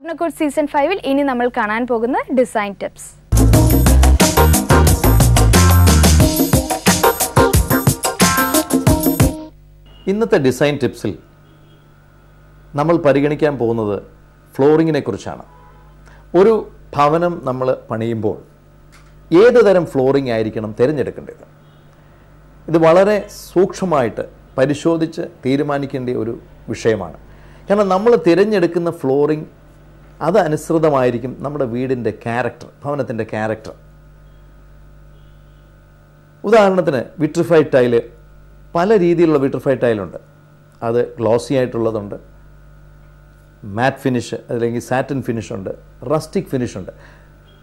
സ്വപ്നക്കൂട് season ഫൈവിൽ ഇനി നമ്മൾ കാണാൻ പോകുന്ന ഡിസൈൻ ടിപ്സ് ഇന്നത്തെ ഡിസൈൻ ടിപ്സിൽ നമ്മൾ പരിഗണിക്കാൻ പോകുന്നത് ഫ്ലോറിങ്ങിനെ കുറിച്ചാണ്. ഒരു ഭവനം നമ്മൾ പണിയുമ്പോൾ ഏത് തരം ഫ്ലോറിംഗ് ആയിരിക്കണം തിരഞ്ഞെടുക്കേണ്ടത്? ഇത് വളരെ സൂക്ഷ്മമായിട്ട് പരിശോധിച്ച് തീരുമാനിക്കേണ്ട ഒരു വിഷയമാണ്. കാരണം നമ്മൾ തിരഞ്ഞെടുക്കുന്ന ഫ്ലോറിംഗ് അതനുസൃതമായിരിക്കും നമ്മുടെ വീടിന്റെ ക്യാരക്ടർ ഭവനത്തിന്റെ ക്യാരക്ടർ ഉദാഹരണത്തിന് വിട്രിഫൈഡ് ടൈൽ പല രീതിയിലുള്ള വിട്രിഫൈഡ് ടൈലുണ്ട് അത് ഗ്ലോസി ആയിട്ടുള്ളതുണ്ട്. മാറ്റ് ഫിനിഷ് അല്ലെങ്കിൽ സാറ്റിൻ ഫിനിഷ് ഉണ്ട്. റസ്റ്റിക് ഫിനിഷ് ഉണ്ട്.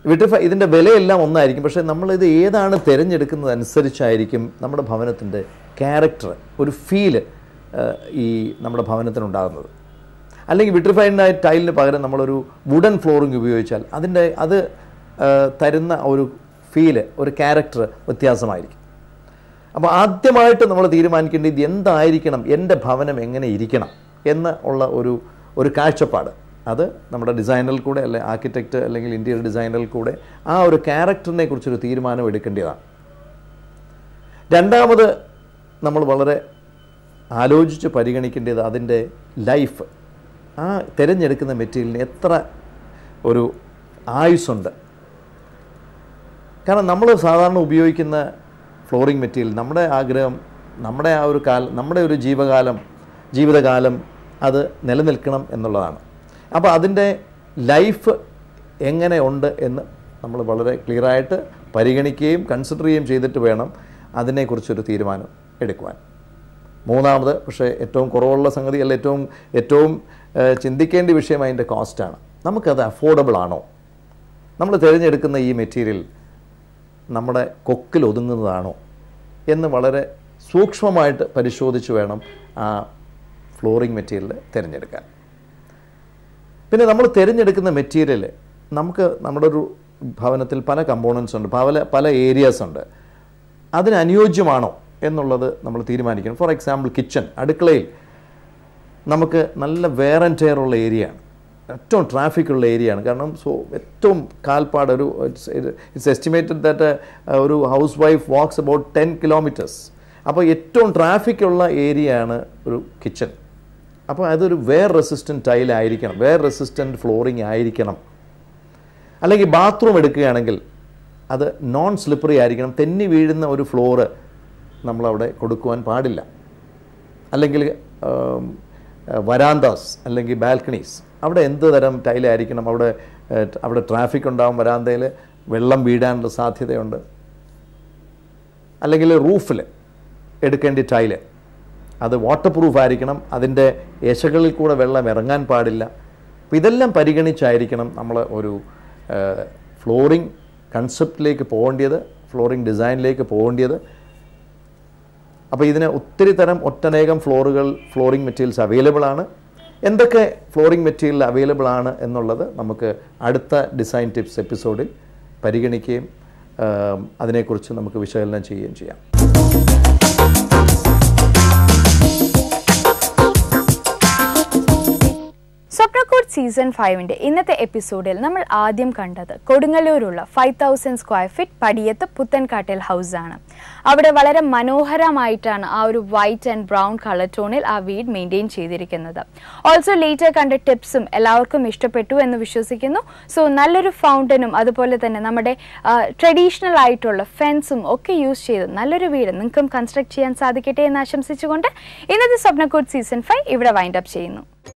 വിട്രിഫൈ ഇതിന്റെ വിലയെല്ലാം ഒന്നായിരിക്കും. പക്ഷേ നമ്മളിത് ഏതാണ് തിരഞ്ഞെടുക്കുന്നത് അനുസരിച്ചായിരിക്കും നമ്മുടെ ഭവനത്തിന്റെ ക്യാരക്ടർ ഒരു ഫീൽ ഈ നമ്മുടെ ഭവനത്തിനുണ്ടാകുന്നത്. അല്ലെങ്കിൽ വിട്രിഫൈഡ് ടൈലിന് പകരം നമ്മളൊരു വുഡൻ ഫ്ലോറിംഗ് ഉപയോഗിച്ചാൽ അതിന്റെ അത് തരുന്ന ഒരു ഫീൽ ഒരു ക്യാരക്ടർ വ്യത്യാസമായിരിക്കും. അപ്പോൾ ആദ്യമായിട്ട് നമ്മൾ തീരുമാനിക്കേണ്ടത് ഇത് എന്തായിരിക്കണം എന്റെ ഭവനം എങ്ങനെ ഇരിക്കണം എന്ന് ഉള്ള ഒരു ഒരു കാഴ്ചപ്പാട്. അത് നമ്മുടെ ഡിസൈനറിൽ കൂടെ അല്ലെ ആർക്കിടെക്റ്റ് അല്ലെങ്കിൽ ഇന്റീരിയർ ഡിസൈനറിൽ കൂടെ ആ ഒരു ക്യാരക്ടറിനെ കുറിച്ചൊരു തീരുമാനം എടുക്കേണ്ടതാണ്. രണ്ടാമത് നമ്മൾ വളരെ ആലോചിച്ച് പരിഗണിക്കേണ്ടത് അതിന്റെ ലൈഫ് ആ തിരഞ്ഞെടുക്കുന്ന മെറ്റീരിയലിന് എത്ര ഒരു ആയുസ്സുണ്ട്? കാരണം നമ്മൾ സാധാരണ ഉപയോഗിക്കുന്ന ഫ്ലോറിംഗ് മെറ്റീരിയൽ നമ്മുടെ ആഗ്രഹം നമ്മുടെ ആ ഒരു കാലം നമ്മുടെ ഒരു ജീവകാലം ജീവിതകാലം അത് നിലനിൽക്കണം എന്നുള്ളതാണ്. അപ്പോൾ അതിന്റെ ലൈഫ് എങ്ങനെ ഉണ്ട് എന്ന് നമ്മൾ വളരെ ക്ലിയറായിട്ട് പരിഗണിക്കുകയും കൺസിഡർ ചെയ്യുകയും ചെയ്തിട്ട് വേണം അതിനെക്കുറിച്ചൊരു തീരുമാനം എടുക്കുവാൻ. മൂന്നാമത് പക്ഷേ ഏറ്റവും കുറവുള്ള സംഗതി അല്ല ഏറ്റവും ഏറ്റവും ചിന്തിക്കേണ്ട വിഷയം അതിന്റെ കോസ്റ്റാണ് നമുക്കത് അഫോർഡബിൾ ആണോ? നമ്മൾ തിരഞ്ഞെടുക്കുന്ന ഈ മെറ്റീരിയൽ നമ്മുടെ കൊക്കിൽ ഒതുങ്ങുന്നതാണോ? എന്ന് വളരെ സൂക്ഷ്മമായിട്ട് പരിശോധിച്ച് വേണം ആ ഫ്ലോറിംഗ് മെറ്റീരിയൽ തിരഞ്ഞെടുക്കാൻ. പിന്നെ നമ്മൾ തിരഞ്ഞെടുക്കുന്ന മെറ്റീരിയൽ നമുക്ക് നമ്മുടെ ഒരു ഭവനത്തിൽ പല കമ്പോണൻസ് ഉണ്ട് പല പല ഏരിയാസ് ഉണ്ട്. അതിന് അനുയോജ്യമാണോ? എന്നുള്ളത് നമ്മൾ തീരുമാനിക്കണം. ഫോർ എക്സാമ്പിൾ കിച്ചൺ അടുക്കളയിൽ നമുക്ക് നല്ല വേർ ആൻഡ് ടയർ ഉള്ള ഏരിയയാണ് ഏറ്റവും ട്രാഫിക് ഉള്ള ഏരിയയാണ് കാരണം സോ ഏറ്റവും കാൽപ്പാട് ഒരു ഇറ്റ്സ് എസ്റ്റിമേറ്റഡ് ദാറ്റ് ഒരു housewife walks about ten kilometres അപ്പോൾ ഏറ്റവും ട്രാഫിക് ഉള്ള ഏരിയയാണ് ഒരു കിച്ചൺ അപ്പോൾ അതൊരു വെയർ റെസിസ്റ്റന്റ് ടൈൽ ആയിരിക്കണം. വെയർ റെസിസ്റ്റന്റ് ഫ്ലോറിംഗ് ആയിരിക്കണം. അല്ലെങ്കിൽ ബാത്റൂം എടുക്കുകയാണെങ്കിൽ അത് നോൺ സ്ലിപ്പറി ആയിരിക്കണം. തെന്നി വീഴുന്ന ഒരു ഫ്ലോറ് നമ്മളവിടെ കൊടുക്കുവാൻ പാടില്ല. അല്ലെങ്കിൽ വരാന്തസ് അല്ലെങ്കിൽ ബാൽക്കണീസ്. അവിടെ എന്ത് തരം ടൈലായിരിക്കണം? അവിടെ അവിടെ ട്രാഫിക് ഉണ്ടാവും വരാന്തയിൽ. വെള്ളം വീഴാനുള്ള സാധ്യതയുണ്ട്. അല്ലെങ്കിൽ റൂഫിൽ എടുക്കേണ്ട ടൈൽ. അത് വാട്ടർ പ്രൂഫ് ആയിരിക്കണം അതിന്റെ എശകളിൽ കൂടെ വെള്ളം ഇറങ്ങാൻ പാടില്ല. അപ്പോൾ ഇതെല്ലാം പരിഗണിച്ചായിരിക്കണം നമ്മൾ ഒരു ഫ്ലോറിംഗ് കൺസെപ്റ്റിലേക്ക് പോകേണ്ടത് ഫ്ലോറിംഗ് ഡിസൈനിലേക്ക് പോകേണ്ടത്. അപ്പോൾ ഇതിന് ഒത്തിരി തരം ഒട്ടനേകം ഫ്ലോറുകൾ ഫ്ലോറിംഗ് മെറ്റീരിയൽസ് അവൈലബിൾ ആണ്. എന്തൊക്കെ ഫ്ലോറിംഗ് മെറ്റീരിയൽ അവൈലബിൾ ആണ് എന്നുള്ളത് നമുക്ക് അടുത്ത ഡിസൈൻ ടിപ്സ് എപ്പിസോഡിൽ പരിഗണിക്കുകയും അതിനെക്കുറിച്ച് നമുക്ക് വിശകലനം ചെയ്യുകയും ചെയ്യാം. സീസൺ ഫൈവിന്റെ ഇന്നത്തെ എപ്പിസോഡിൽ നമ്മൾ ആദ്യം കണ്ടത് കൊടുങ്ങല്ലൂരുള്ള five thousand square feet Padiyath Puthenkattil house ആണ്. അവിടെ വളരെ മനോഹരമായിട്ടാണ് ആ ഒരു വൈറ്റ് ആൻഡ് ബ്രൗൺ കളർ ടോണിൽ ആ വീട് മെയിന്റെയിൻ ചെയ്തിരിക്കുന്നത്. ഓൾസോ ലേറ്റർ കണ്ട ടിപ്സും എല്ലാവർക്കും ഇഷ്ടപ്പെട്ടു എന്ന് വിശ്വസിക്കുന്നു. സോ നല്ലൊരു ഫൗണ്ടനും അതുപോലെ തന്നെ നമ്മുടെ ട്രഡീഷണൽ ആയിട്ടുള്ള ഫെൻസും ഒക്കെ യൂസ് ചെയ്ത് നല്ലൊരു വീട് നിങ്ങൾക്കും കൺസ്ട്രക്ട് ചെയ്യാൻ സാധിക്കട്ടെ എന്ന് ആശംസിച്ചുകൊണ്ട് ഇന്നത്തെ സ്വപ്നക്കോട്ട് സീസൺ ഫൈവ് ഇവിടെ വൈൻഡ് അപ്പ് ചെയ്യുന്നു.